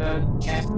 Uh, cast